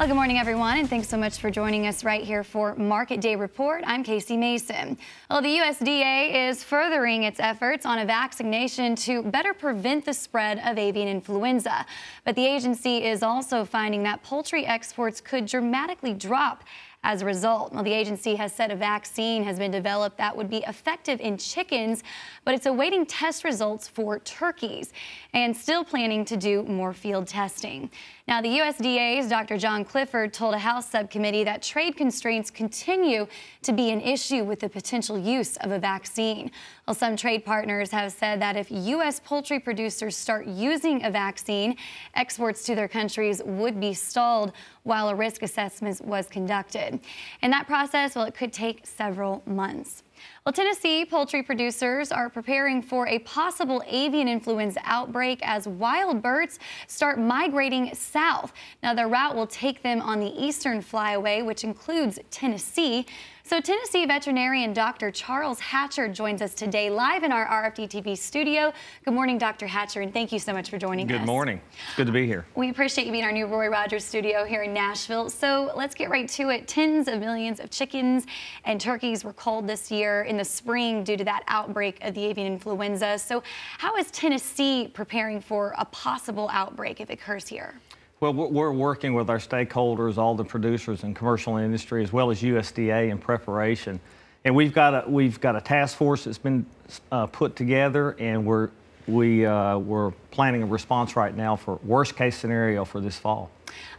Well, good morning, everyone, and thanks so much for joining us right here for Market Day Report. I'm Casey Mason. Well, the USDA is furthering its efforts on a vaccination to better prevent the spread of avian influenza. But the agency is also finding that poultry exports could dramatically drop as a result. Well, the agency has said a vaccine has been developed that would be effective in chickens, but it's awaiting test results for turkeys and still planning to do more field testing. Now, the USDA's Dr. John Clifford told a House subcommittee that trade constraints continue to be an issue with the potential use of a vaccine. Well, some trade partners have said that if U.S. poultry producers start using a vaccine, exports to their countries would be stalled while a risk assessment was conducted. And that process, well, it could take several months. Well, Tennessee poultry producers are preparing for a possible avian influenza outbreak as wild birds start migrating south. Now, their route will take them on the eastern flyway, which includes Tennessee. So Tennessee veterinarian Dr. Charles Hatcher joins us today live in our RFD TV studio. Good morning, Dr. Hatcher, and thank you so much for joining good us. Good morning. It's good to be here. We appreciate you being our new Roy Rogers studio here in Nashville. So let's get right to it. Tens of millions of chickens and turkeys were culled this year in the spring due to that outbreak of the avian influenza. So how is Tennessee preparing for a possible outbreak if it occurs here? Well, we're working with our stakeholders, all the producers and commercial industry, as well as USDA in preparation. And we've got a, we've got a task force that's been uh, put together, and we're, we, uh, we're planning a response right now for worst case scenario for this fall.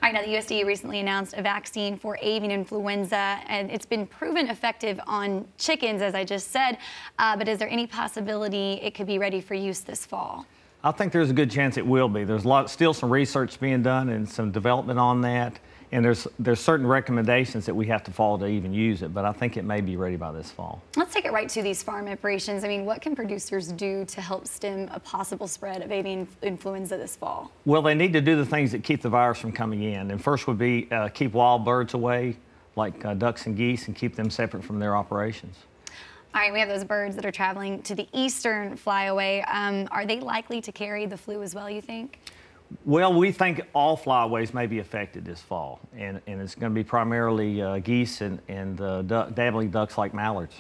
All right, now the USDA recently announced a vaccine for avian influenza, and it's been proven effective on chickens, as I just said. Uh, but is there any possibility it could be ready for use this fall? I think there's a good chance it will be. There's a lot, still some research being done and some development on that. And there's there's certain recommendations that we have to follow to even use it, but I think it may be ready by this fall. Let's take it right to these farm operations. I mean, what can producers do to help stem a possible spread of avian influenza this fall? Well, they need to do the things that keep the virus from coming in. And first would be uh, keep wild birds away, like uh, ducks and geese, and keep them separate from their operations. All right, we have those birds that are traveling to the eastern flyaway. Um, are they likely to carry the flu as well, you think? Well, we think all flyways may be affected this fall, and, and it's going to be primarily uh, geese and, and uh, duck, dabbling ducks like mallards.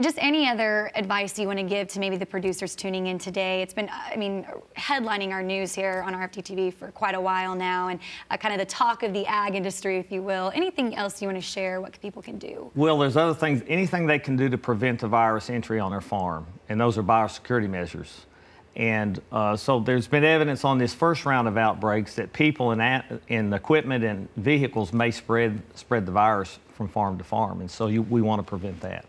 Just any other advice you want to give to maybe the producers tuning in today? It's been, I mean, headlining our news here on RFD TV for quite a while now, and uh, kind of the talk of the ag industry, if you will. Anything else you want to share? What people can do? Well, there's other things. Anything they can do to prevent the virus entry on their farm, and those are biosecurity measures. And uh, so there's been evidence on this first round of outbreaks that people in, in equipment and vehicles may spread spread the virus from farm to farm, and so you, we want to prevent that.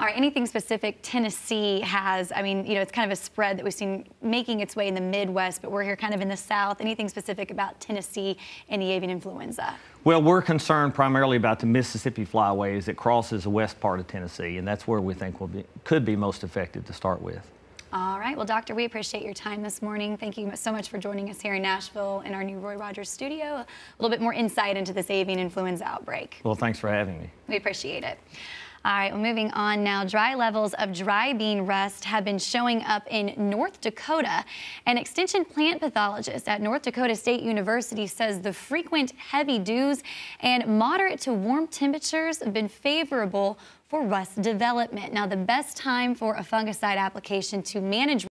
All right, anything specific Tennessee has? I mean, you know, it's kind of a spread that we've seen making its way in the Midwest, but we're here kind of in the South. Anything specific about Tennessee and the avian influenza? Well, we're concerned primarily about the Mississippi flyway as it crosses the west part of Tennessee, and that's where we think will be, could be most effective to start with. All right. Well, Doctor, we appreciate your time this morning. Thank you so much for joining us here in Nashville in our new Roy Rogers studio. A little bit more insight into this avian influenza outbreak. Well, thanks for having me. We appreciate it. All right, well, moving on now. Dry levels of dry bean rust have been showing up in North Dakota. An extension plant pathologist at North Dakota State University says the frequent heavy dews and moderate to warm temperatures have been favorable for rust development. Now, the best time for a fungicide application to manage